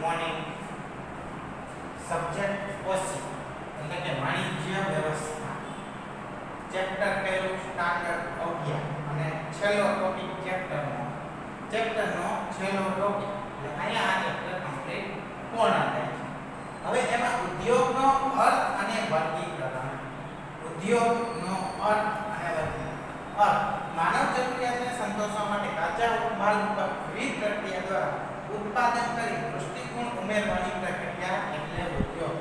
Morning subject ઓસી એટલે કે વાણિજ્ય વ્યવસ્થા. ચેપ્ટર પહેલું સ્ટાન્ડર્ડ અગિયાર અને છેલ્લો ટોપિક ચેપ્ટરનો ચેપ્ટરનો છેલ્લો ટોપિક એટલે અહીંયા આ ચેપ્ટર કમ્પ્લીટ પૂર્ણ થાય છે. હવે એમાં ઉદ્યોગનો અર્થ અને વર્ગીકરણ. ઉદ્યોગનો અર્થ અને વર્ગીકરણ. અર્થ, માનવ જરૂરિયાતને સંતોષવા માટે કાચા માલ ઉપર વિવિધ પ્રક્રિયા દ્વારા ઉત્પાદન કરી દૃષ્ટિકોણ ઉમેરવાની પ્રક્રિયા એટલે ઉદ્યોગ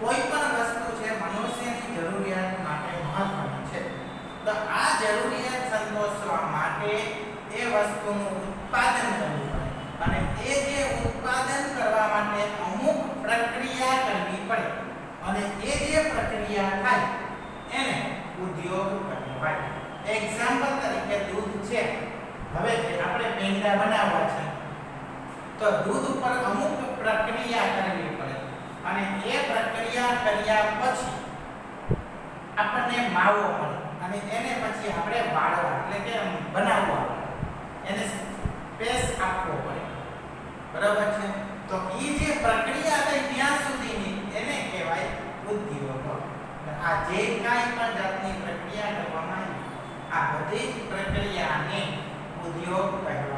કોઈ પણ વસ્તુ છે મનુષ્યની જરૂરિયાત માટે મહત્વની છે તો આ જરૂરિયાત સંતોષવા માટે એ વસ્તુનું ઉત્પાદન કરવું પડે અને એ જે ઉત્પાદન કરવા માટે અમુક પ્રક્રિયા કરવી પડે અને એ જે પ્રક્રિયા થાય એને ઉદ્યોગ કહેવાય એક્ઝામ્પલ તરીકે દૂધ છે હવે આપણે પેંડા બનાવવા છે તો દૂધ ઉપર અમુક પ્રક્રિયા કરવી પડે. અને એ પ્રક્રિયા કર્યા પછી આપણને માવો મળે. અને એને પછી આપણે વાળવા, એટલે કે બનાવવા. એને સ્પેસ આપવો પડે. બરાબર છે? તો એ જે પ્રક્રિયા થઈ ત્યાં સુધીની એને કહેવાય ઉદ્યોગ. આ જે કાંઈ પણ જાતની પ્રક્રિયા કરવામાં આવી, આ બધી જ પ્રક્રિયાને ઉદ્યોગ એટલે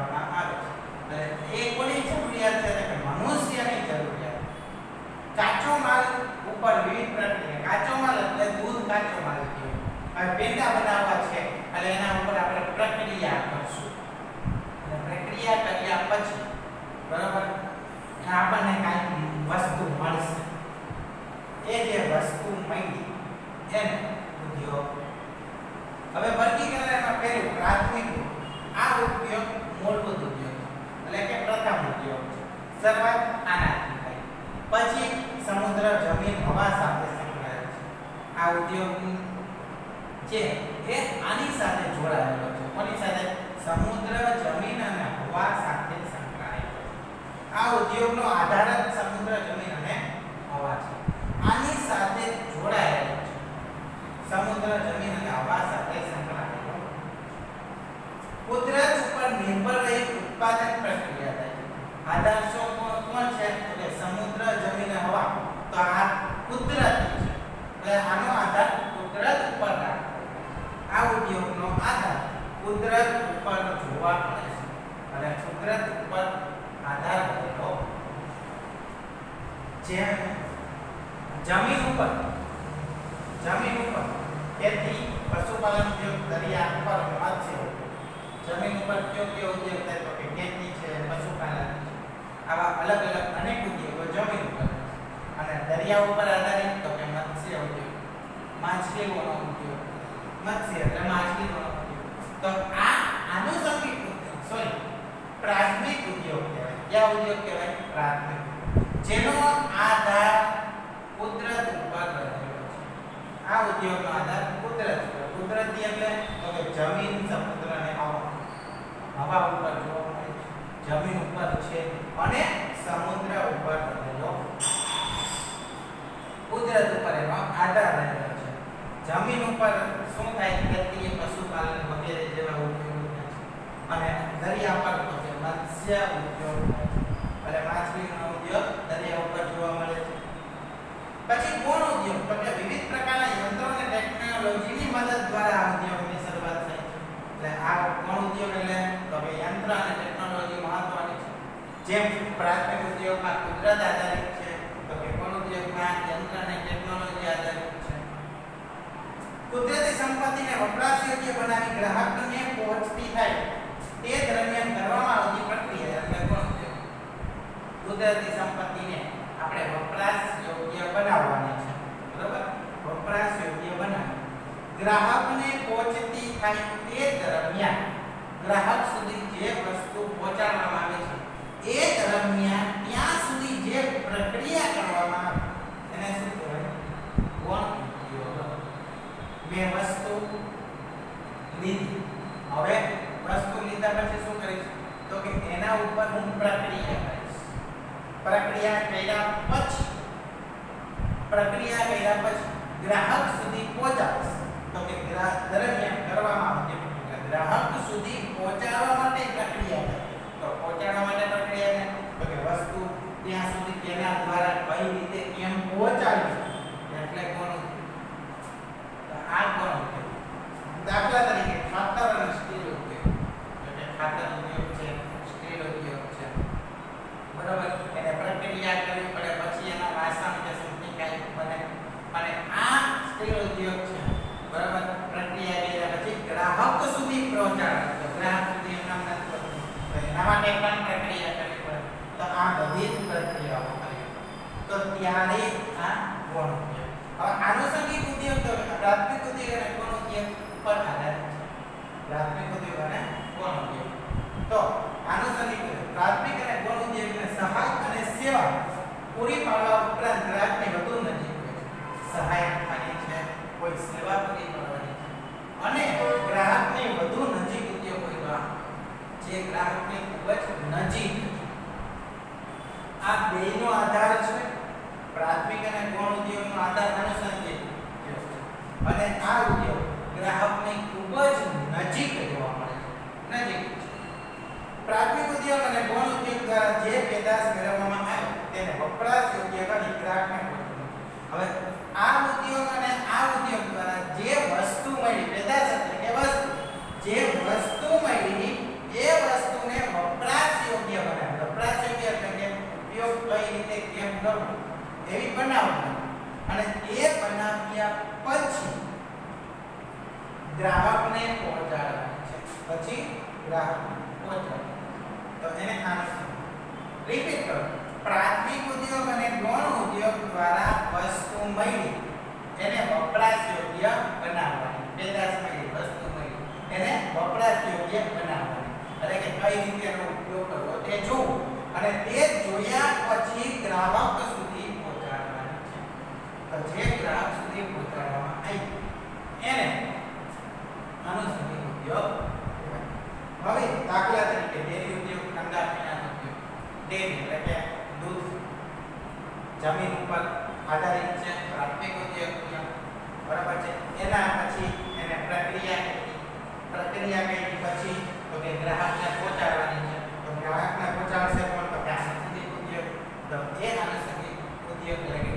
એ કોની જરૂરિયાત છે કે મનુષ્યની જરૂરિયાત. કાચો માલ ઉપર વિવિધ પ્રક્રિયા કાચો માલ એટલે દૂધ કાચો માલ હવે પેંડા બનાવવા છે એટલે એના ઉપર આપણે પ્રક્રિયા કરશું. એટલે પ્રક્રિયા કર્યા પછી, બરાબર? આપણને કાંઈ વસ્તુ મળશે. એ જે વસ્તુ મળી એને ઉદ્યોગ. હવે વર્ગીકરણ એમાં પહેલું પ્રાથમિક આ ઉદ્યોગ મૂળભૂત ઉદ્યોગ એટલે કે પ્રથમ ઉદ્યોગ છે શરૂઆત આનાથી થઈ પછી સમુદ્ર જમીન હવા સાથે સંકળાયેલ છે આ ઉદ્યોગ છે એ આની સાથે જોડાયેલો છે કોની સાથે સમુદ્ર જમીન અને હવા સાથે સંકળાયેલો છે ઉદ્યોગનો આધાર જ સમુદ્ર જમીન અને હવા છે. આની સાથે જોડાયેલો છે. સમુદ્ર જમીન અને હવા સાથે સંકળાયેલો. કુદરત ઉપર નિર્ભર રહી ઉત્પાદન પ્રક્રિયા થાય આધાર શું કોણ છે? કે સમુદ્ર જમીન અને હવા. તો આ કુદરત છે. એટલે આનો આધાર કુદરત ઉપર રાખવો આ ઉદ્યોગનો આધાર કુદરત ઉપર જોવા મળે છે. અને કુદરત ઉપર આધાર રહેલો જેમ જમીન ઉપર જમીન ઉપર ખેતી, પશુપાલન ઉદ્યોગ, દરિયા, ઉપર મત્સ્ય જમીન ઉપર કયો કયો ઉદ્યોગ થાય તો કે ખેતી છે, પશુપાલન છે. આવા અલગ અલગ અનેક ઉદ્યોગો જમીન ઉપર. અને દરિયા ઉપર આધારિત તો કે મત્સ્ય ઉદ્યોગ, માછલીઓનો ઉદ્યોગ, મત્સ્ય એટલે માછલીઓનો ઉદ્યોગ. તો આ આનુષંગિક ઉદ્યોગ સોરી પ્રાથમિક ઉદ્યોગ કહેવાય. કયા ઉદ્યોગ કહેવાય? પ્રાથમિક જેનો આધાર કુદરત ઉપર રહેલો છે આ ઉદ્યોગનો આધાર કુદરત ઉપર કુદરતી એટલે તો કે જમીન સમુદ્ર અને હવા ઉપર જોવા મળે છે. જમીન ઉપર છે અને સમુદ્ર ઉપર રહેલો કુદરત ઉપર એનો આધાર રહેલો છે. જમીન ઉપર શું થાય? ખેતી પશુપાલન વગેરે જેવા ઉપયોગો થાય છે. અને દરિયા પર તો કે મત્સ્ય ઉદ્યોગ એટલે માછલીનો ઉદ્યોગ દરિયા ઉપર જોવા મળે છે. પછી કોણ ઉદ્યોગ, તો કે વિવિધ પ્રકારના યંત્રો અને ટેકનોલોજીની મદદ દ્વારા આ ઉદ્યોગની શરૂઆત થઈ. એટલે આ કોણ ઉદ્યોગ એટલે તો કે યંત્ર અને ટેકનોલોજી મહત્વની છે. જેમ પ્રાથમિક ઉદ્યોગમાં કુદરત આધારિત છે, તો કે કોણ ઉદ્યોગમાં યંત્ર અને ટેકનોલોજી આધારિત છે. કુદરતી સંપત્તિને વપરાશયોગ્ય બનાવી ગ્રાહકને પહોંચતી થાય તે દરમિયાન કરવામાં આવતી પ્રક્રિયા એટલે કોણ ઉદ્યોગ? કુદરતી સંપત્તિને આપણે વપરાશ યોગ્ય બનાવવાની છે. બરાબર? વપરાશ યોગ્ય બનાવી ગ્રાહકને પહોંચતી થાય તે દરમિયાન ગ્રાહક સુધી જે વસ્તુ પહોંચાડવામાં આવે છે એ દરમિયાન ત્યાં સુધી જે પ્રક્રિયા કરવામાં આવે એને શું કહેવાય કોણ ઉદ્યોગ મેં વસ્તુ લીધી હવે વસ્તુ લીધા પછી શું કરીશ તો કે એના ઉપર હું પ્રક્રિયા કરીશ। પ્રક્રિયા કર્યા પછી, પ્રક્રિયા કર્યા પછી ગ્રાહક સુધી પહોંચાડીશ। તો કે દરમિયાન કરવામાં આવે છે. ગ્રાહક સુધી પહોંચાડવા માટે પ્રક્રિયા તો પહોંચાડવા માટે પ્રક્રિયા તો કે વસ્તુ ત્યાં સુધી કેના દ્વારા કઈ રીતે કેમ પહોંચાડવી? એટલે કોનું? આ કોનું દાખલા તરીકે ખાતર અને સ્ટીલ ઉદ્યોગ. એટલે ખાતર ઉદ્યોગ છે, સ્ટીલ ઉદ્યોગ છે. બરાબર? એને પ્રક્રિયા કરવી તો ત્યારે આ ગુણ ઉદ્યોગ હવે આનુષંગિક ઉદ્યોગ તો પ્રાથમિક ઉદ્યોગ અને ગુણ ઉદ્યોગ પર આધારિત છે પ્રાથમિક ઉદ્યોગ અને ગુણ ઉદ્યોગ તો આનુષંગિક પ્રાથમિક અને ગુણ ઉદ્યોગને સહાય અને સેવા પૂરી પાડવા ઉપરાંત ગ્રાહકને વધુ નજીક સહાય આપવાની છે કોઈ સેવા પૂરી પાડવાની છે અને ગ્રાહકને વધુ નજીક ઉદ્યોગ હોય તો આ જે ગ્રાહકને ખૂબ જ નજીક છે. આ બેયનો આધાર છે પ્રાથમિક અને ગૌણ ઉદ્યોગનો આધાર આનુષંગિક ઉદ્યોગ છે અને આ ઉદ્યોગ ગ્રાહકને ખૂબ જ નજીક જોવા મળે છે નજીક છે. પ્રાથમિક ઉદ્યોગ અને ગૌણ ઉદ્યોગ દ્વારા જે પેદાશ મેળવવામાં આવે તેને વપરાશ યોગ્ય કરી ગ્રાહકને પહોંચવું. હવે આ ઉદ્યોગ અને આ ઉદ્યોગ દ્વારા જે વસ્તુ મળી પેદાશ એટલે કે વસ્તુ જે વસ્તુ મળી એ વસ્તુને વપરાશ યોગ્ય બનાવે વપરાશ યોગ્ય એટલે કે ઉપયોગ કઈ રીતે કેમ કરવો એવી અને એ બનાવ્યા પછી ગ્રાહકને પહોંચાડવાનું છે. પછી ગ્રાહક પહોંચાડવાનું. તો એને આનું રિપીટ કરો. પ્રાથમિક ઉદ્યોગ અને ગૌણ ઉદ્યોગ દ્વારા વસ્તુ મળી. એને વપરાશ યોગ્ય બનાવવાની. પેદાશ મળી, વસ્તુ મળી. એને વપરાશ યોગ્ય બનાવવાની. એટલે કે કઈ રીતે એનો ઉપયોગ કરવો તે જોવું. અને તે જોયા પછી ગ્રાહક સુધી પહોંચાડવાની છે તો જે ગ્રાહક સુધી પહોંચાડવામાં આવી. એને આનુષંગિક ઉદ્યોગ. હવે દાખલા તરીકે ડેરી ઉદ્યોગ, ઠંડા પીણાનો ઉદ્યોગ ડેરી એટલે કે દૂધ. જમીન ઉપર આધારિત છે, પ્રાથમિક ઉદ્યોગ. બરાબર છે? એના પછી એને પ્રક્રિયા કરી પ્રક્રિયા કરી પછી તો કે ગ્રાહકને પહોંચાડવાની છે. તો ગ્રાહકને પહોંચાડશે કોણ? તો કે આનુષંગિક ઉદ્યોગ. તો એ આનુષંગિક ઉદ્યોગ છે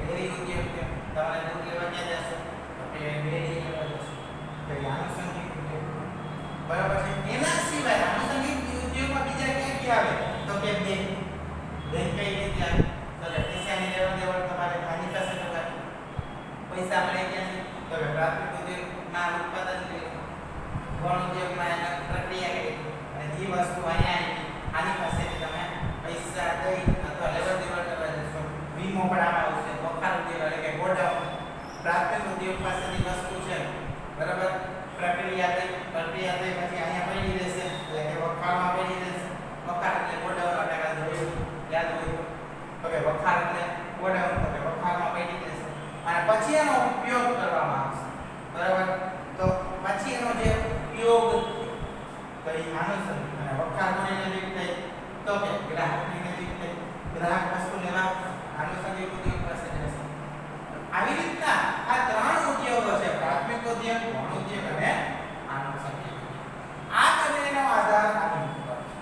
તમારે લેવા ક્યાં જશો. તો કે ડેરી લેવા જશો. તો બરાબર છે? એના બીજા ક્યાં ક્યાં આવે? તો કે બેંક. કઈ રીતે આવે? તો કે પૈસાની લેવડ દેવડ તમારે ખાલી થશે કરવાની પૈસા મળે ક્યાંથી? તો કે પ્રાથમિક ઉદ્યોગમાં ઉત્પાદન કર્યું ગૌણ ઉદ્યોગમાં એને પ્રક્રિયા કરી અને એ વસ્તુ અહીંયા આવી આની પાસેથી તમે પૈસા દઈ અથવા લેવડ દેવડ કરવા જશો વીમો પણ આમાં આવશે વખાર ઉદ્યોગ એટલે કે ગોડાઉન પ્રાથમિક ઉદ્યોગ પાસેની વસ્તુ છે બરાબર પ્રક્રિયા થઈ પ્રક્રિયા થઈ પછી અહીંયા પડી રહેશે એટલે કે વખારમાં પડી રહેશે વખાર એટલે ગોડાઉન એટલે કે જોયું યાદ હોય તો કે વખાર એટલે ગોડાઉન તો કે વખારમાં પડી રહેશે અને પછી એનો ઉપયોગ કરવામાં આવશે બરાબર તો પછી એનો જે ઉપયોગ તો એ આનુષંગિક અને વખાર કોની નજીક થઈ તો કે ગ્રાહકની નજીક થઈ ગ્રાહક વસ્તુ લેવા આનુષંગિક ઉદ્યોગ પાસે જશે આવી રીતના આ ત્રણ ઉદ્યોગો છે પ્રાથમિક ઉદ્યોગ ગૌણ ઉદ્યોગ અને આનુષંગિક ઉદ્યોગ આ બંનેનો આધાર આની ઉપર છે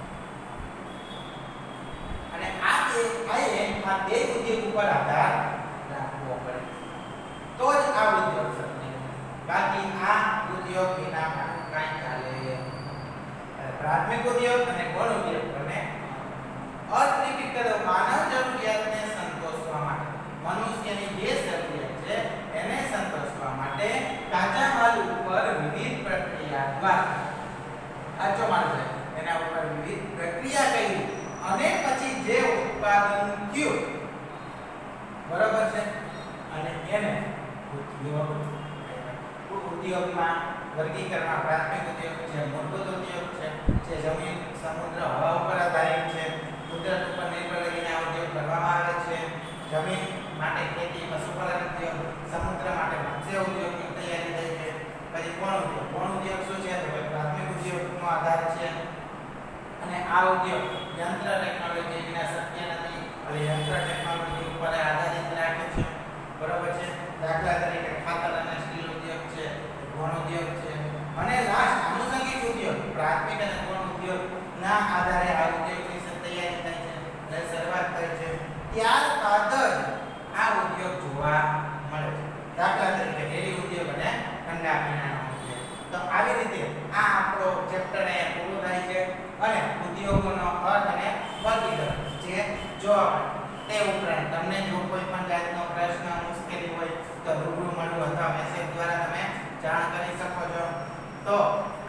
અને આ બે આ એ- આ બે ઉદ્યોગ ઉપર આધાર રાખવો પડે તો જ આ ઉદ્યોગ શક્ય છે. બાકી આ ઉદ્યોગ વિના કાંઈ ચાલે નહીં. પ્રાથમિક ઉદ્યોગ અને બળ ઉદ્યોગ બંને અર્થ કરો માનવ જરૂરિયાતને સંતોષવા માટે, મનુષ્યની જે જરૂરિયાત છે એને સંતોષવા માટે કાચા માલ ઉપર વિવિધ પ્રક્રિયા દ્વારા કાચો માલ છે, એના ઉપર વિવિધ પ્રક્રિયા કરી અને પછી જે ઉત્પાદન થયું, બરાબર છે? અને એને ઉદ્યોગ ઉદ્યોગમાં વર્ગીકરણમાં પ્રાથમિક ઉદ્યોગ છે, મૂળભૂત ઉદ્યોગ છે, જે જમીન, સમુદ્ર, હવા ઉપર આધારિત છે. કુદરત ઉપર નિર્ભર રહીને આ ઉદ્યોગ કરવામાં આવે છે. જમીન માટે ખેતી, પશુપાલન ઉદ્યોગ સમુદ્ર માટે મત્સ્ય ઉદ્યોગની તૈયારી થઈ છે પછી કોણ ઉદ્યોગ કોણ ઉદ્યોગ શું છે તો કે પ્રાથમિક ઉદ્યોગનો આધાર છે અને આ ઉદ્યોગ યંત્ર ટેકનોલોજી વિના શક્ય નથી અને યંત્ર ટેકનોલોજી ઉપર આધારિત રાખે છે બરોબર છે દાખલા તરીકે ખાતર અને સ્ટીલ ઉદ્યોગ છે ગૌણ ઉદ્યોગ છે અને લાસ્ટ આનુષંગિક ઉદ્યોગ પ્રાથમિક અને ગૌણ ઉદ્યોગ ના આધારે આ ઉદ્યોગ વિશે તૈયારી થાય છે. એટલે શરૂઆત થાય છે. ત્યારબાદ જ આ ઉદ્યોગ જોવા મળે છે. દાખલા તરીકે ડેરી ઉદ્યોગ અને ઠંડા પીણાનો ઉદ્યોગ. તો આવી રીતે આ આપણો ચેપ્ટર અહીંયા પૂરો થાય છે અને ઉદ્યોગોનો અર્થ અને વર્ગીકરણ જે જો આપણે તે ઉપરાંત તમને જો કોઈ પણ જાતનો પ્રશ્ન મુશ્કેલી હોય તો રૂબરૂ મળવું અથવા મેસેજ દ્વારા તમે જાણ કરી શકો છો. તો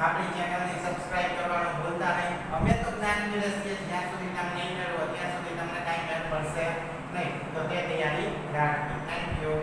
આપણી ચેનલને સબસ્ક્રાઇબ કરવાનું ભૂલતા નહીં. અમે તો જ્ઞાન મેળવીએ જ્યાં સુધી તમને નહીં મેળવો, ત્યાં સુધી તમને કાંઈ મેળ પડશે નહીં. તો તે તૈયારી રાખવી થેન્ક યુ